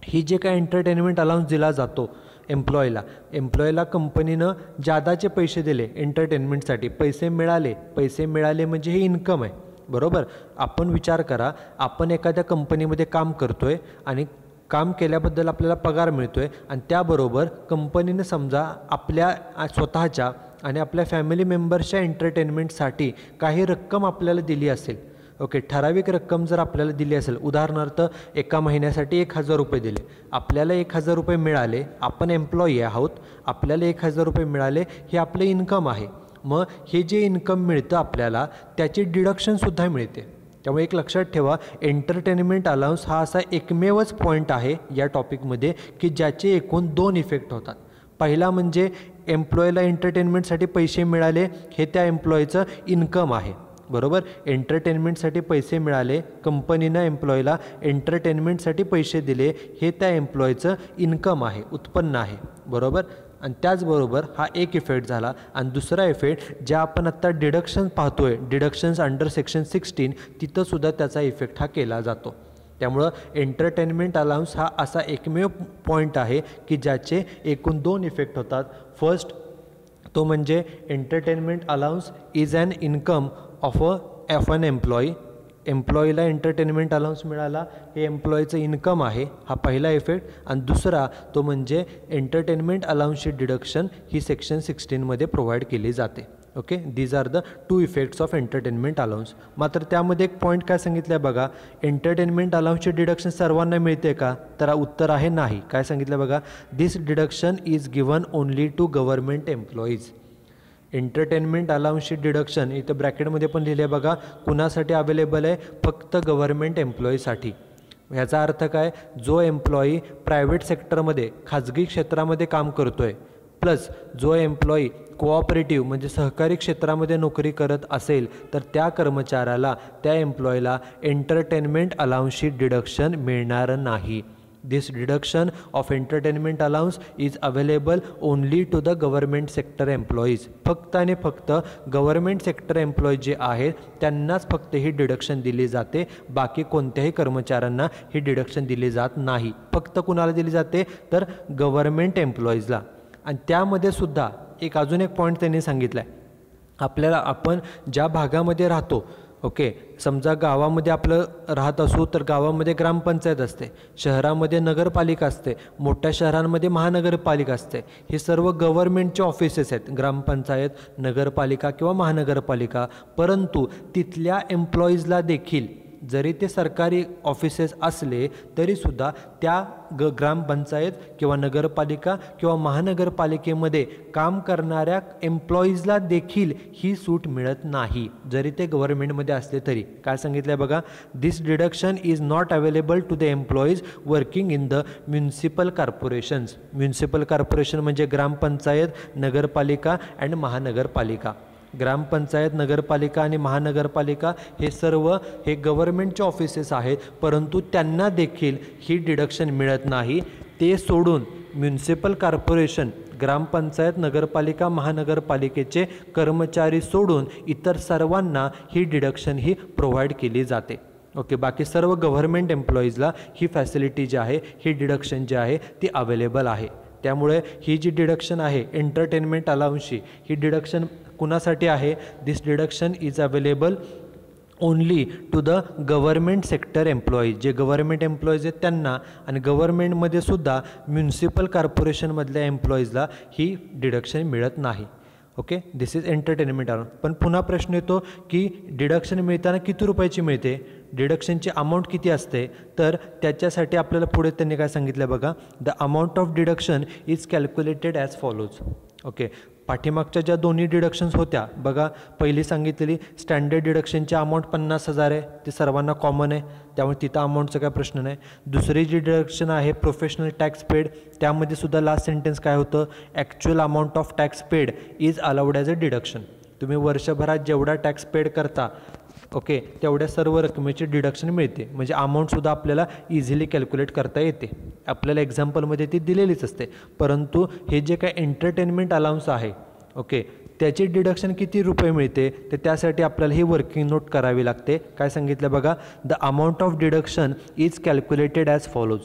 ही जे काय एंटरटेनमेंट अलाउन्स दिला जातो एम्प्लॉईला एम्प्लॉईला कंपनीनं जादाचे पैसे दिले एंटरटेनमेंटसाठी पैसे मिळाले पैसे मिळाले म्हणजे हे इन्कम आहे बरोबर? आपण विचार करा आपण एखाद्या कंपनीमध्ये काम करतो आहे आणि काम केल्याबद्दल आपल्याला पगार मिळतो आहे आणि त्याबरोबर कंपनीनं समजा आपल्या स्वतःच्या आणि आपल्या फॅमिली मेंबर्सच्या एंटरटेनमेंटसाठी काही रक्कम आपल्याला दिली असेल. ओके ठराविक रक्कम जर आपल्याला दिली असेल उदाहरणार्थ एका महिन्यासाठी एक हजार रुपये दिले. आपल्याला एक हजार रुपये मिळाले आपण एम्प्लॉई आहोत आपल्याला एक हजार रुपये मिळाले हे आपले इन्कम आहे. मग हे जे इन्कम मिळतं आपल्याला त्याची डिडक्शनसुद्धा मिळते. त्यामुळे एक लक्षात ठेवा एंटरटेनमेंट अलाउन्स हा असा एकमेवच पॉईंट आहे या टॉपिकमध्ये की ज्याचे एकूण दोन इफेक्ट होतात. पहिला म्हणजे एम्प्लॉईला एंटरटेनमेंटसाठी पैसे मिळाले हे त्या एम्प्लॉईचं इन्कम आहे. बरोबर? एंटरटेनमेंटसाठी पैसे मिळाले कंपनीनं एम्प्लॉईला एंटरटेनमेंटसाठी पैसे दिले हे त्या एम्प्लॉईचं इन्कम आहे उत्पन्न आहे. बरोबर? आणि त्याचबरोबर हा एक इफेक्ट झाला. आणि दुसरा इफेक्ट ज्या आपण आत्ता डिडक्शन पाहतो आहे डिडक्शन्स अंडर सेक्शन सिक्स्टीन तिथंसुद्धा त्याचा इफेक्ट हा केला जातो. त्यामुळं एंटरटेनमेंट अलाउन्स हा असा एकमेव पॉईंट आहे की ज्याचे एकूण दोन इफेक्ट होतात. फर्स्ट तो म्हणजे entertainment allowance is an income of a F an employee एम्प्लॉईला entertainment allowance मिळाला. हे एम्प्लॉईचं इन्कम आहे हा पहिला इफेक्ट आणि दुसरा तो म्हणजे एंटरटेनमेंट अलाउन्सची डिडक्शन ही सेक्शन सिक्स्टीनमध्ये प्रोव्हाइड केली जाते. Okay these are the two effects of entertainment allowance मात्र त्यामध्ये एक पॉईंट काय सांगितलं आहे बघा एंटरटेनमेंट अलाउन्सचे डिडक्शन सर्वांना मिळते का? तर उत्तर आहे नाही. काय सांगितलं बघा? This deduction is given only to government employees entertainment अलाउन्सची deduction इथं ब्रॅकेटमध्ये पण लिहिले बघा कुणासाठी अवेलेबल आहे? फक्त गव्हर्मेंट एम्प्लॉईसाठी ह्याचा अर्थ काय? जो एम्प्लॉई प्रायव्हेट सेक्टरमध्ये खाजगी क्षेत्रामध्ये काम करतो आहे प्लस जो एम्प्लॉई कोऑपरेटिव्ह म्हणजे सहकारी क्षेत्रामध्ये नोकरी करत असेल तर त्या कर्मचाऱ्याला त्या एम्प्लॉईला एंटरटेनमेंट अलाउन्सची डिडक्शन मिळणार नाही. This deduction of entertainment allowance is available only to the government sector employees फक्त आणि फक्त गव्हर्मेंट सेक्टर एम्प्लॉईज जे आहेत त्यांनाच फक्त ही डिडक्शन दिली जाते. बाकी कोणत्याही कर्मचाऱ्यांना ही डिडक्शन दिली जात नाही. फक्त कुणाला दिली जाते? तर गव्हर्मेंट एम्प्लॉईजला आणि त्यामध्ये सुद्धा एक अजून एक पॉईंट त्यांनी सांगितला आहे आपल्याला आपण ज्या भागामध्ये राहतो ओके समजा गावामध्ये आपलं राहत असू तर गावामध्ये ग्रामपंचायत असते शहरामध्ये नगरपालिका असते मोठ्या शहरांमध्ये महानगरपालिका असते. हे सर्व गव्हर्मेंटचे ऑफिसेस आहेत ग्रामपंचायत नगरपालिका किंवा महानगरपालिका. परंतु तिथल्या एम्प्लॉईजला देखील जरी ते सरकारी ऑफिसेस असले तरीसुद्धा त्या ग ग्रामपंचायत किंवा नगरपालिका किंवा महानगरपालिकेमध्ये काम करणाऱ्या एम्प्लॉईजला देखील ही सूट मिळत नाही. जरी ते गव्हर्नमेंटमध्ये असले तरी. काय सांगितलं आहे बघा? This deduction is not available to the employees working in the municipal corporations municipal corporation म्हणजे ग्रामपंचायत नगरपालिका अँड महानगरपालिका. ग्रामपंचायत नगरपालिका आणि महानगरपालिका हे सर्व हे गव्हर्मेंटचे ऑफिसेस आहेत परंतु त्यांना देखील ही डिडक्शन मिळत नाही. ते सोडून म्युन्सिपल कॉर्पोरेशन ग्रामपंचायत नगरपालिका महानगरपालिकेचे कर्मचारी सोडून इतर सर्वांना ही डिडक्शन ही प्रोव्हाइड केली जाते. ओके बाकी सर्व गव्हर्मेंट एम्प्लॉईजला ही फॅसिलिटी जी आहे ही डिडक्शन जी आहे ती अवेलेबल आहे. त्यामुळे ही जी डिडक्शन आहे एंटरटेनमेंट अलाउन्सची ही डिडक्शन कुणासाठी आहे? This deduction is available only to the government sector employees जे गव्हर्मेंट एम्प्लॉईज आहेत त्यांना आणि गव्हर्मेंटमध्ये सुद्धा म्युन्सिपल कॉर्पोरेशनमधल्या एम्प्लॉईजला ही डिडक्शन मिळत नाही. Okay this is entertainment allowance पण पुन्हा प्रश्न येतो की डिडक्शन मिळताना किती रुपयाची मिळते? डिडक्शनची अमाऊंट किती असते? तर त्याच्यासाठी आपल्याला पुढे त्यांनी काय सांगितलं बघा. The amount of deduction is calculated as follows okay पाठीमागच्या ज्या दोन्ही डिडक्शन्स होत्या बघा पहिली सांगितलेली स्टँडर्ड डिडक्शनची अमाऊंट पन्नास हजार आहे ती सर्वांना कॉमन आहे त्यामुळे तिथं अमाऊंटचा काय प्रश्न नाही. दुसरी जी डिडक्शन आहे प्रोफेशनल टॅक्स पेड त्यामध्ये सुद्धा लास्ट सेंटेन्स काय होतं? Actual amount of tax paid is allowed as a deduction तुम्ही वर्षभरात जेवढा टॅक्स पेड करता ओके तेवढ्या सर्व रकमेची डिडक्शन मिळते. म्हणजे अमाऊंटसुद्धा आपल्याला इझिली कॅल्क्युलेट करता येते. आपल्याला एक्झाम्पलमध्ये ती दिलेलीच असते. परंतु हे जे काय एंटरटेनमेंट अलाउन्स आहे ओके त्याची डिडक्शन किती रुपये मिळते तर त्यासाठी आपल्याला ही वर्किंग नोट करावी लागते. काय सांगितलं बघा the amount of deduction is calculated as follows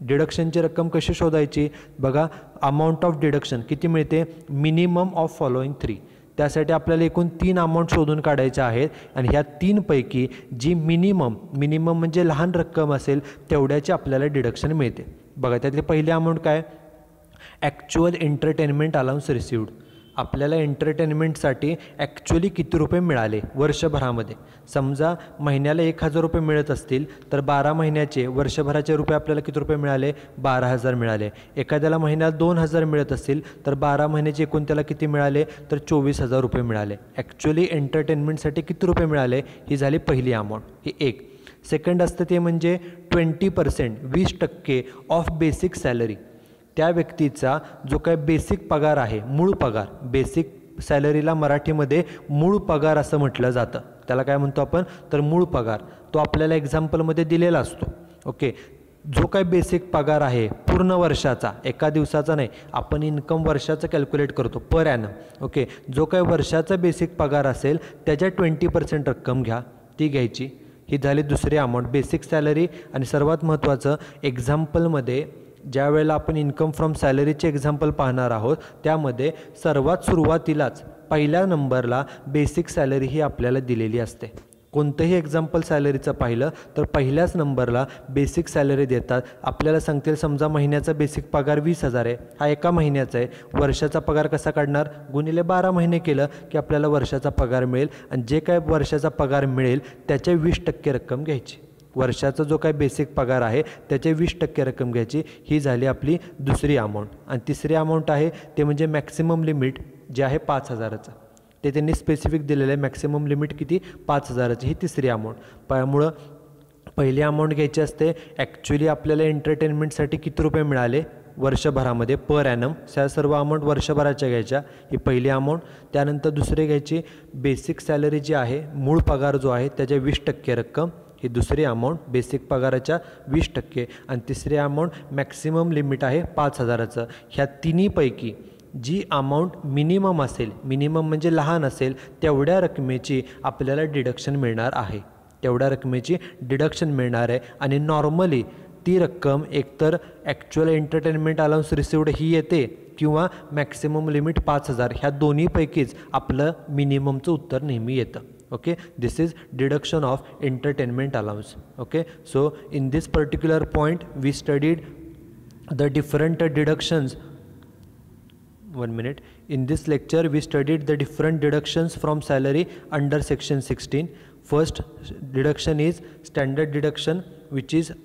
डिडक्शनची रक्कम कशी शोधायची? बघा अमाऊंट ऑफ डिडक्शन किती मिळते? मिनिमम ऑफ फॉलोईंग थ्री त्यासाठी आपल्याला एकूण तीन अमाऊंट शोधून काढायच्या आहेत. आणि ह्या तीनपैकी जी मिनिमम मिनिमम म्हणजे लहान रक्कम असेल तेवढ्याची आपल्याला डिडक्शन मिळते. बघा त्यातली पहिली अमाऊंट काय? ॲक्च्युअल एंटरटेनमेंट अलाउन्स रिसिवड आपल्याला एंटरटेनमेंटसाठी ॲक्च्युली किती रुपये मिळाले वर्षभरामध्ये? समजा महिन्याला एक हजार रुपये मिळत असतील तर बारा महिन्याचे वर्षभराचे रुपये आपल्याला किती रुपये मिळाले? बारा हजार मिळाले. एखाद्याला महिन्याला दोन हजार मिळत असतील तर बारा महिन्याचे एकूण त्याला किती मिळाले? तर चोवीस हजार रुपये मिळाले. ॲक्च्युली एंटरटेनमेंटसाठी किती रुपये मिळाले? ही झाली पहिली अमाऊंट ही एक. सेकंड असतं ते म्हणजे ट्वेंटी पर्सेंट वीस टक्के ऑफ बेसिक सॅलरी त्या व्यक्तीचा जो काय बेसिक पगार आहे मूळ पगार बेसिक सॅलरीला मराठीमध्ये मूळ पगार असं म्हटलं जातं. त्याला काय म्हणतो आपण? तर मूळ पगार. तो आपल्याला एक्झाम्पलमध्ये दिलेला असतो. ओके? जो काय बेसिक पगार आहे पूर्ण वर्षाचा एका दिवसाचा नाही आपण इन्कम वर्षाचं कॅल्क्युलेट करतो पर ॲनम ओके? जो काय वर्षाचा बेसिक पगार असेल त्याच्या ट्वेंटी पर्सेंट रक्कम घ्या. ती घ्यायची. ही झाली दुसरी अमाऊंट बेसिक सॅलरी आणि सर्वात महत्त्वाचं एक्झाम्पलमध्ये ज्या वेळेला आपण इन्कम फ्रॉम सॅलरीचे एक्झाम्पल पाहणार आहोत त्यामध्ये सर्वात सुरुवातीलाच पहिल्या नंबरला बेसिक सॅलरी ही आपल्याला दिलेली असते. कोणतंही एक्झाम्पल सॅलरीचं पाहिलं तर पहिल्याच नंबरला बेसिक सॅलरी देतात. आपल्याला सांगतील समजा महिन्याचा बेसिक पगार वीस हजार आहे. हा एका महिन्याचा आहे. वर्षाचा पगार कसा काढणार? गुणिले बारा महिने केलं की आपल्याला वर्षाचा पगार मिळेल. आणि जे काय वर्षाचा पगार मिळेल त्याच्या वीस टक्के रक्कम घ्यायची. वर्षाचा जो काय बेसिक पगार आहे त्याचे वीस टक्के रक्कम घ्यायची. ही झाली आपली दुसरी अमाऊंट आणि तिसरी अमाऊंट आहे ते म्हणजे मॅक्सिमम लिमिट जे आहे पाच हजाराचं. ते त्यांनी स्पेसिफिक दिलेलं आहे मॅक्सिमम लिमिट किती? पाच हजाराची. ही तिसरी अमाऊंट त्यामुळं पहिली अमाऊंट घ्यायची असते ॲक्च्युली आपल्याला एंटरटेनमेंटसाठी किती रुपये मिळाले वर्षभरामध्ये पर ॲनम ह्या सर्व अमाऊंट वर्षभराच्या घ्यायच्या. ही पहिली अमाऊंट त्यानंतर दुसरी घ्यायची बेसिक सॅलरी जी आहे मूळ पगार जो आहे त्याच्या वीस टक्के रक्कम. ही दुसरी अमाऊंट बेसिक पगाराच्या वीस टक्के आणि तिसरी अमाऊंट मॅक्सिमम लिमिट आहे पाच हजाराचं. ह्या तिन्हीपैकी जी अमाऊंट मिनिमम असेल मिनिमम म्हणजे लहान असेल तेवढ्या रकमेची आपल्याला डिडक्शन मिळणार आहे. तेवढ्या रकमेची डिडक्शन मिळणार आहे आणि नॉर्मली ती रक्कम एकतर ॲक्च्युअल एंटरटेनमेंट अलाउन्स रिसिवड ही येते किंवा मॅक्सिमम लिमिट पाच हजार. ह्या दोन्हीपैकीच आपलं मिनिममचं उत्तर नेहमी येतं. okay this is deduction of entertainment allowance okay so in this particular point we studied the different deductions one minute in this lecture we studied the different deductions from salary under section 16 First deduction is standard deduction which is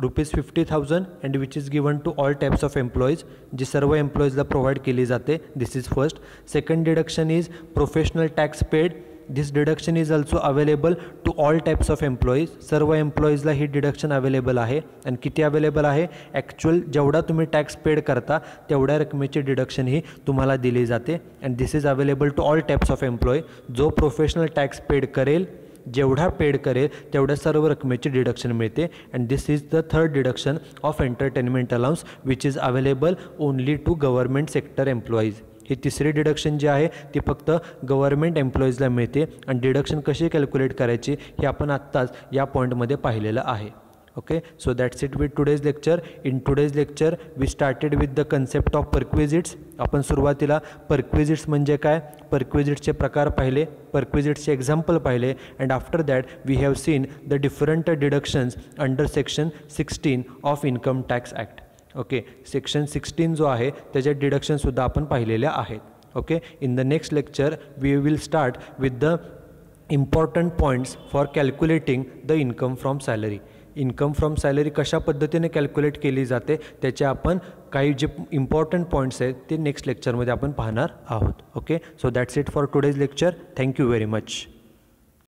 rupees fifty thousand and which is given to all types of employees जी सर्व एम्प्लॉईजला provide केली जाते this is first second deduction is professional tax paid This deduction is also available to all types of employees सर्व एम्प्लॉईजला ही deduction available आहे. आणि किती available आहे? Actual जेवढा तुम्ही टॅक्स पेड करता तेवढ्या रकमेची डिडक्शन ही तुम्हाला दिली जाते. And this is available to all types of employee जो प्रोफेशनल टॅक्स पेड करेल जेवढा पेड करेल तेवढ्या सर्व रकमेची डिडक्शन मिळते. And this is the third deduction of entertainment allowance which is available only to government sector employees ही तिसरी deduction जी आहे ती फक्त गव्हर्मेंट एम्प्लॉईजला मिळते. आणि डिडक्शन कशी कॅल्क्युलेट करायची हे आपण आत्ताच या पॉईंटमध्ये पाहिलेलं आहे. Okay so that's it with today's lecture in today's lecture we started with the concept of perquisites आपण सुरुवातीला परक्विजिट्स म्हणजे काय? परक्विजिट्सचे प्रकार पाहिले परक्विजिट्सचे एक्झाम्पल पाहिले and after that we have seen the different deductions under section sixteen of income tax act okay? Section sixteen जो आहे त्याच्या डिडक्शनसुद्धा आपण पाहिलेल्या आहेत. Okay? In the next lecture we will start with the important points for calculating the income from salary income from salary कशा पद्धतीने calculate केली जाते त्याचे आपण काही जे इम्पॉर्टंट पॉईंट्स आहेत ते नेक्स्ट लेक्चरमध्ये आपण पाहणार आहोत. Okay? So that's it for today's lecture thank you very much